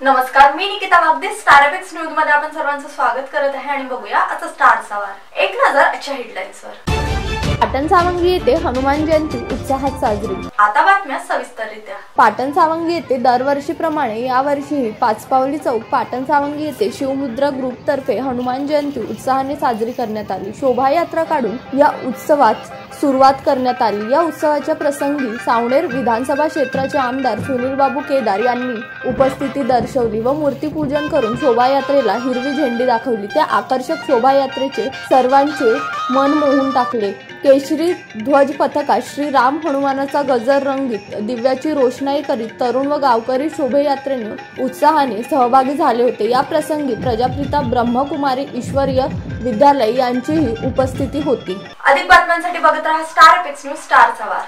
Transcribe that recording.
नमस्कार मी निकिता वागदे स्टार न्यूजमध्ये आपण सर्वांचं स्वागत करत आहे आणि बघूया आता स्टार सवार एक नजर अच्छा हेडलाईन्सवर पाटण सावंगी येथे हनुमान जयंती उत्साहात साजरी. आता बातम्या सविस्तररित्या. पाटण सावंगी येथे दरवर्षीप्रमाणे यावर्षीही पाचपावली चौक पाटण सावंगी येथे शिवमुद्रा ग्रुप तर्फे हनुमान जयंती उत्साहाने साजरी करण्यात आली. शोभायात्रा काढून या उत्सवात सुरुवात करण्यात आली. या उत्सवाच्या प्रसंगी सावणेर विधानसभा क्षेत्राचे आमदार सुनील बाबू केदार यांनी उपस्थिती दर्शवली व मूर्तीपूजन करून शोभायात्रेला हिरवी झेंडी दाखवली. त्या आकर्षक शोभायात्रेचे सर्वांचे मन मोहून टाकले. केशरी ध्वज पथकात श्री राम हनुमानाचा गजर रंगीत दिव्याची रोषणाई करीत तरुण व गावकरी शोभायात्रेने उत्साहाने सहभागी झाले होते. या प्रसंगी प्रजापिता ब्रह्मकुमारी ईश्वरीय विद्यालय यांचीही उपस्थिती होती. अधिक बातम्यांसाठी बघत राहा स्टार पिक्स न्यूज स्टार सवार